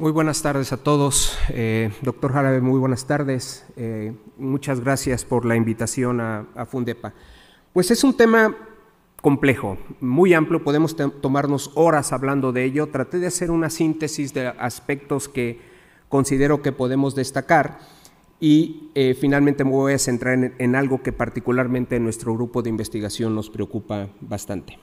Muy buenas tardes a todos. Eh, doctor Jarabe, muy buenas tardes. Eh, muchas gracias por la invitación a, Fundepa. Pues es un tema complejo, muy amplio, podemos tomarnos horas hablando de ello. Traté de hacer una síntesis de aspectos que considero que podemos destacar y eh, finalmente me voy a centrar en, en, algo que particularmente en nuestro grupo de investigación nos preocupa bastante.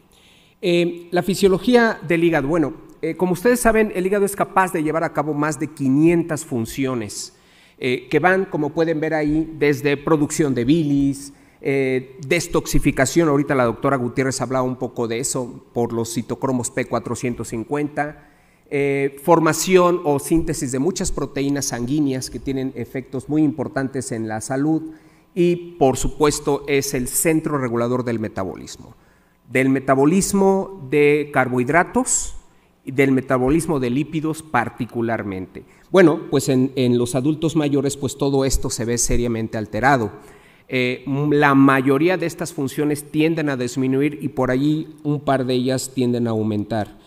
la fisiología del hígado, bueno, eh, como ustedes saben, el hígado es capaz de llevar a cabo más de 500 funciones eh, que van, como pueden ver ahí, desde producción de bilis, eh, destoxificación, ahorita la doctora Gutiérrez hablaba un poco de eso por los citocromos P450, formación o síntesis de muchas proteínas sanguíneas que tienen efectos muy importantes en la salud y por supuesto es el centro regulador del metabolismo, del metabolismo de carbohidratos, del metabolismo de lípidos particularmente. Bueno, pues en, los adultos mayores pues todo esto se ve seriamente alterado. Eh, la mayoría de estas funciones tienden a disminuir y por allí un par de ellas tienden a aumentar.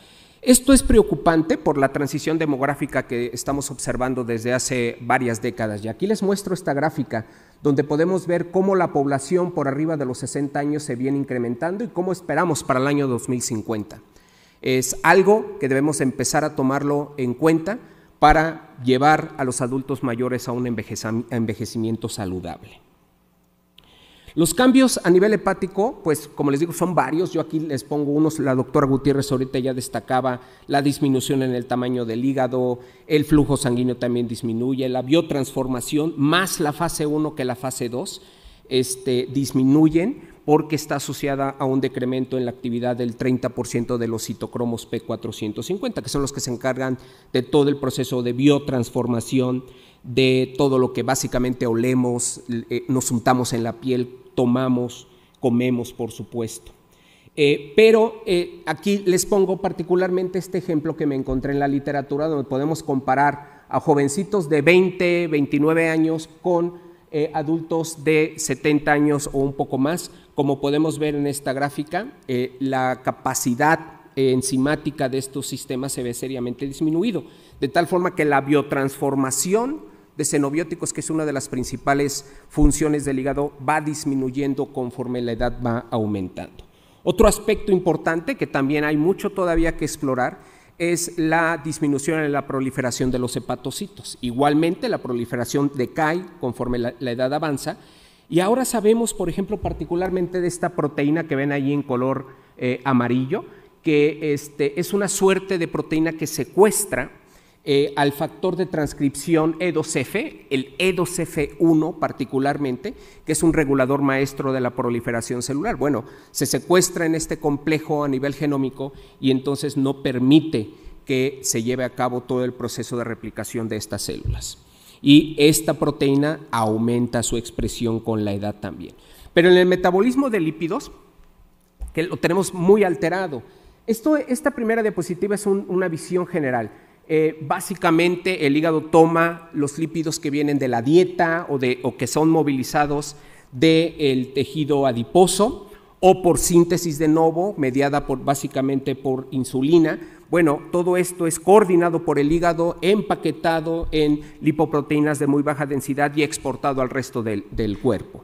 Esto es preocupante por la transición demográfica que estamos observando desde hace varias décadas. Y aquí les muestro esta gráfica donde podemos ver cómo la población por arriba de los 60 años se viene incrementando y cómo esperamos para el año 2050. Es algo que debemos empezar a tomarlo en cuenta para llevar a los adultos mayores a un envejecimiento saludable. Los cambios a nivel hepático, pues como les digo, son varios. Yo aquí les pongo unos, la doctora Gutiérrez ahorita ya destacaba la disminución en el tamaño del hígado, el flujo sanguíneo también disminuye, la biotransformación, más la fase 1 que la fase 2, este, disminuyen porque está asociada a un decremento en la actividad del 30% de los citocromos P450, que son los que se encargan de todo el proceso de biotransformación, de todo lo que básicamente olemos, eh, nos untamos en la piel, tomamos, comemos, por supuesto. Eh, pero eh, aquí les pongo particularmente este ejemplo que me encontré en la literatura, donde podemos comparar a jovencitos de 20, 29 años con adultos de 70 años o un poco más, como podemos ver en esta gráfica, eh, la capacidad enzimática de estos sistemas se ve seriamente disminuido, de tal forma que la biotransformación de xenobióticos, que es una de las principales funciones del hígado, va disminuyendo conforme la edad va aumentando. Otro aspecto importante que también hay mucho todavía que explorar es la disminución en la proliferación de los hepatocitos. Igualmente, la proliferación decae conforme la edad avanza y ahora sabemos, por ejemplo, particularmente de esta proteína que ven ahí en color eh, amarillo, que este, es una suerte de proteína que secuestra eh, al factor de transcripción E2F, el E2F1 particularmente, que es un regulador maestro de la proliferación celular. Bueno, se secuestra en este complejo a nivel genómico y entonces no permite que se lleve a cabo todo el proceso de replicación de estas células y esta proteína aumenta su expresión con la edad también. Pero en el metabolismo de lípidos, que lo tenemos muy alterado, esto, esta primera diapositiva es una visión general. Eh, básicamente el hígado toma los lípidos que vienen de la dieta o, de, o que son movilizados del tejido adiposo o por síntesis de novo, mediada por, básicamente por insulina, bueno, todo esto es coordinado por el hígado, empaquetado en lipoproteínas de muy baja densidad y exportado al resto del, cuerpo.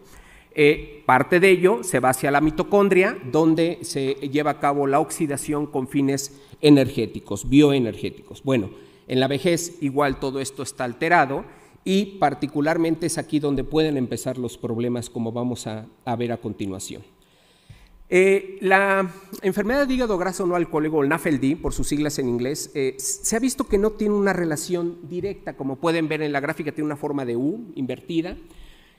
Eh, parte de ello se va hacia la mitocondria, donde se lleva a cabo la oxidación con fines energéticos, bioenergéticos. Bueno, en la vejez igual todo esto está alterado y particularmente es aquí donde pueden empezar los problemas como vamos a ver a continuación. Eh, la enfermedad de hígado graso no alcohólico, el NAFLD, por sus siglas en inglés, eh, se ha visto que no tiene una relación directa, como pueden ver en la gráfica, tiene una forma de U invertida.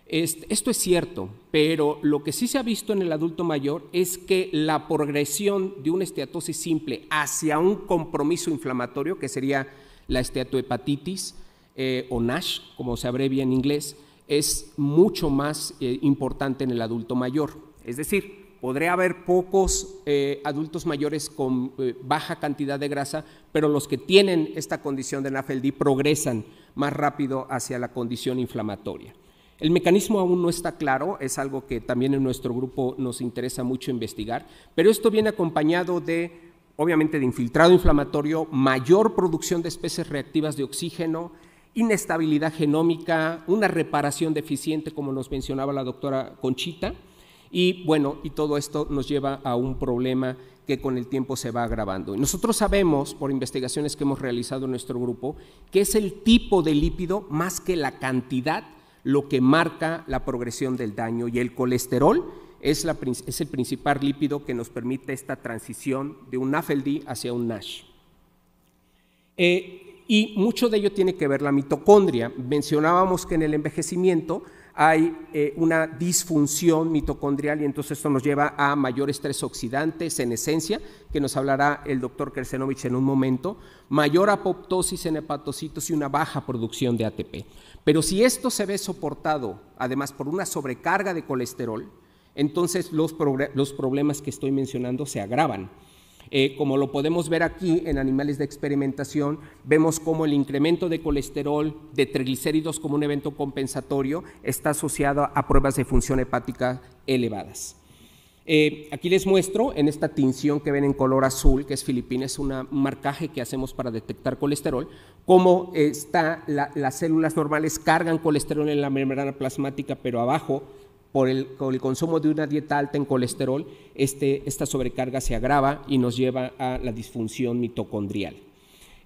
Esto es cierto, pero lo que sí se ha visto en el adulto mayor es que la progresión de una esteatosis simple hacia un compromiso inflamatorio, que sería la esteatohepatitis eh, o NASH, como se abrevia en inglés, es mucho más importante en el adulto mayor. Es decir, podría haber pocos eh, adultos mayores con eh, baja cantidad de grasa, pero los que tienen esta condición de NAFLD progresan más rápido hacia la condición inflamatoria. El mecanismo aún no está claro, es algo que también en nuestro grupo nos interesa mucho investigar, pero esto viene acompañado de obviamente de infiltrado inflamatorio, mayor producción de especies reactivas de oxígeno, inestabilidad genómica, una reparación deficiente, como nos mencionaba la doctora Conchita, y bueno, y todo esto nos lleva a un problema que con el tiempo se va agravando. Y nosotros sabemos, por investigaciones que hemos realizado en nuestro grupo, que es el tipo de lípido más que la cantidad lo que marca la progresión del daño. Y el colesterol es, el principal lípido que nos permite esta transición de un NAFLD hacia un NASH. Eh, y mucho de ello tiene que ver la mitocondria. Mencionábamos que en el envejecimiento hay eh, una disfunción mitocondrial y entonces esto nos lleva a mayor estrés oxidante, senescencia, que nos hablará el doctor Kersenovich en un momento, mayor apoptosis en hepatocitos y una baja producción de ATP. Pero si esto se ve soportado además por una sobrecarga de colesterol, entonces los problemas que estoy mencionando se agravan. Eh, como lo podemos ver aquí en animales de experimentación, vemos cómo el incremento de colesterol, de triglicéridos como un evento compensatorio, está asociado a pruebas de función hepática elevadas. Eh, aquí les muestro en esta tinción que ven en color azul, que es filipina, es un marcaje que hacemos para detectar colesterol, cómo está las células normales cargan colesterol en la membrana plasmática, pero abajo por el, consumo de una dieta alta en colesterol, este, esta sobrecarga se agrava y nos lleva a la disfunción mitocondrial.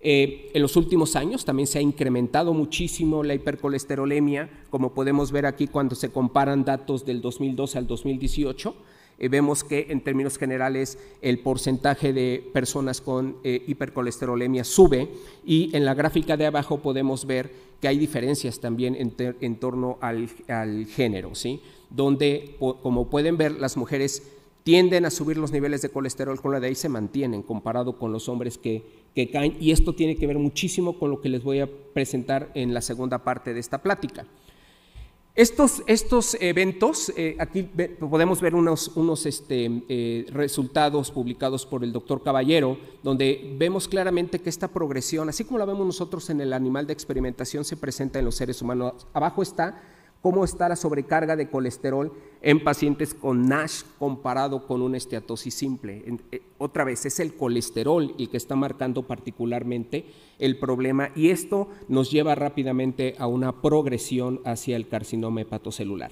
Eh, en los últimos años también se ha incrementado muchísimo la hipercolesterolemia, como podemos ver aquí cuando se comparan datos del 2012 al 2018. Eh, vemos que en términos generales el porcentaje de personas con eh, hipercolesterolemia sube y en la gráfica de abajo podemos ver que hay diferencias también en, torno al, al género. ¿sí? Donde, como pueden ver, las mujeres tienden a subir los niveles de colesterol con la de ahí se mantienen comparado con los hombres que, caen y esto tiene que ver muchísimo con lo que les voy a presentar en la segunda parte de esta plática. Estos, estos eventos, eh, aquí podemos ver unos, unos este, eh, resultados publicados por el doctor Caballero, donde vemos claramente que esta progresión, así como la vemos nosotros en el animal de experimentación, se presenta en los seres humanos. Abajo está cómo está la sobrecarga de colesterol en pacientes con NASH comparado con una esteatosis simple. Eh, otra vez, es el colesterol el que está marcando particularmente el problema y esto nos lleva rápidamente a una progresión hacia el carcinoma hepatocelular.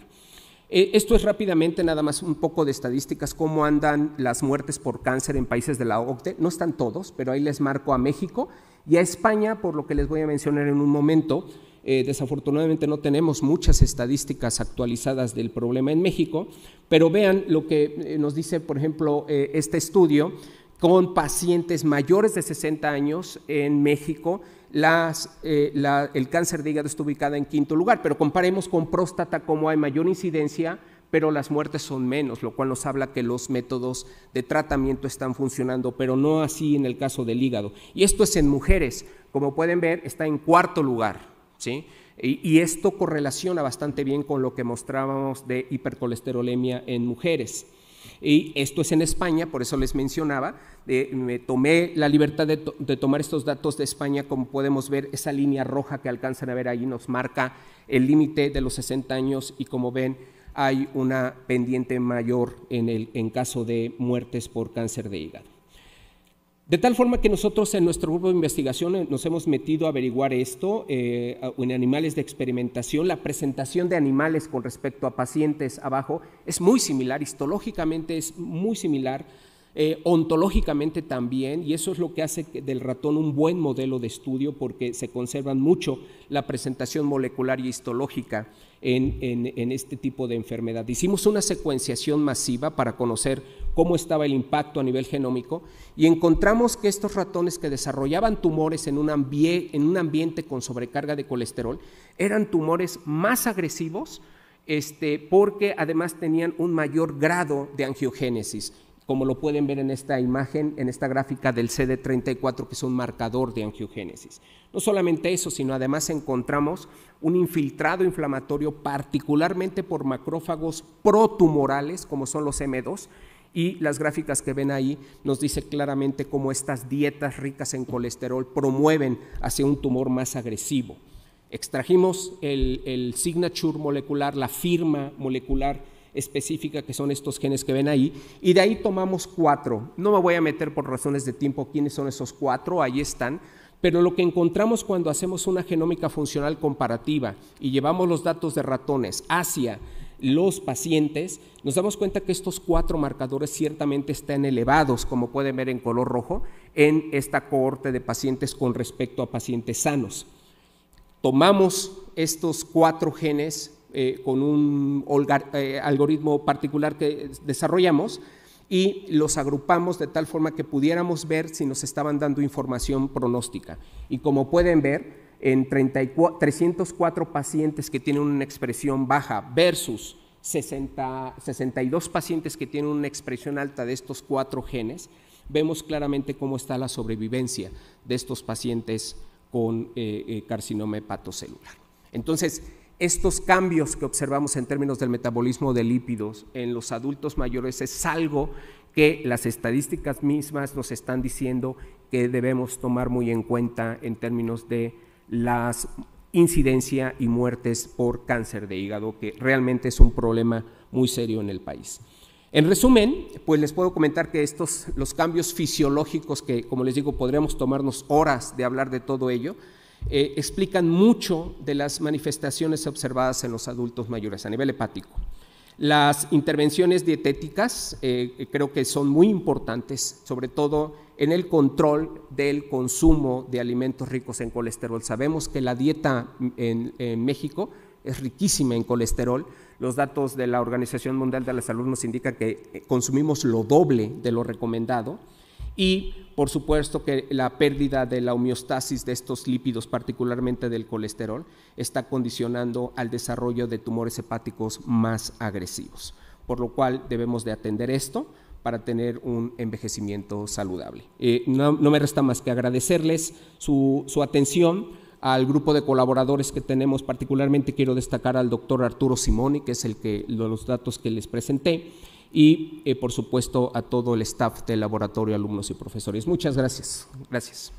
Eh, esto es rápidamente nada más un poco de estadísticas, cómo andan las muertes por cáncer en países de la OCDE. No están todos, pero ahí les marco a México y a España, por lo que les voy a mencionar en un momento. Eh, desafortunadamente no tenemos muchas estadísticas actualizadas del problema en México, pero vean lo que eh, nos dice, por ejemplo, eh, este estudio con pacientes mayores de 60 años en México. el cáncer de hígado está ubicado en quinto lugar, pero comparemos con próstata como hay mayor incidencia, pero las muertes son menos, lo cual nos habla que los métodos de tratamiento están funcionando, pero no así en el caso del hígado. Y esto es en mujeres, como pueden ver, está en cuarto lugar. ¿Sí? Y, esto correlaciona bastante bien con lo que mostrábamos de hipercolesterolemia en mujeres. Y esto es en España, por eso les mencionaba, me tomé la libertad de, tomar estos datos de España, como podemos ver, esa línea roja que alcanzan a ver ahí nos marca el límite de los 60 años y como ven, hay una pendiente mayor en, el, en caso de muertes por cáncer de hígado. De tal forma que nosotros en nuestro grupo de investigación eh, nos hemos metido a averiguar esto eh, en animales de experimentación. La presentación de animales con respecto a pacientes abajo es muy similar, histológicamente es muy similar eh, ontológicamente también, y eso es lo que hace del ratón un buen modelo de estudio porque se conservan mucho la presentación molecular y histológica en, este tipo de enfermedad. Hicimos una secuenciación masiva para conocer cómo estaba el impacto a nivel genómico y encontramos que estos ratones que desarrollaban tumores en un, en un ambiente con sobrecarga de colesterol eran tumores más agresivos este, porque además tenían un mayor grado de angiogénesis como lo pueden ver en esta imagen, en esta gráfica del CD34, que es un marcador de angiogénesis. No solamente eso, sino además encontramos un infiltrado inflamatorio particularmente por macrófagos protumorales, como son los M2, y las gráficas que ven ahí nos dice claramente cómo estas dietas ricas en colesterol promueven hacia un tumor más agresivo. Extrajimos el, el signature molecular, la firma molecular específica que son estos genes que ven ahí, y de ahí tomamos cuatro. No me voy a meter por razones de tiempo quiénes son esos cuatro, ahí están, pero lo que encontramos cuando hacemos una genómica funcional comparativa y llevamos los datos de ratones hacia los pacientes, nos damos cuenta que estos cuatro marcadores ciertamente están elevados, como pueden ver en color rojo, en esta cohorte de pacientes con respecto a pacientes sanos. Tomamos estos cuatro genes eh, con un eh, algoritmo particular que desarrollamos y los agrupamos de tal forma que pudiéramos ver si nos estaban dando información pronóstica. Y como pueden ver, en 304 pacientes que tienen una expresión baja versus 60, 62 pacientes que tienen una expresión alta de estos cuatro genes, vemos claramente cómo está la sobrevivencia de estos pacientes con eh, carcinoma hepatocelular. Entonces, estos cambios que observamos en términos del metabolismo de lípidos en los adultos mayores es algo que las estadísticas mismas nos están diciendo que debemos tomar muy en cuenta en términos de la incidencia y muertes por cáncer de hígado, que realmente es un problema muy serio en el país. En resumen, pues les puedo comentar que estos, los cambios fisiológicos que, como les digo, podríamos tomarnos horas de hablar de todo ello, eh, explican mucho de las manifestaciones observadas en los adultos mayores a nivel hepático. Las intervenciones dietéticas eh, creo que son muy importantes, sobre todo en el control del consumo de alimentos ricos en colesterol. Sabemos que la dieta en, México es riquísima en colesterol. Los datos de la Organización Mundial de la Salud nos indican que eh, consumimos lo doble de lo recomendado y por supuesto que la pérdida de la homeostasis de estos lípidos, particularmente del colesterol, está condicionando al desarrollo de tumores hepáticos más agresivos, por lo cual debemos de atender esto para tener un envejecimiento saludable. Eh, no, me resta más que agradecerles su, su atención al grupo de colaboradores que tenemos, particularmente quiero destacar al doctor Arturo Simoni, que es el que los datos que les presenté, y eh, por supuesto a todo el staff del laboratorio, alumnos y profesores. Muchas gracias. Gracias.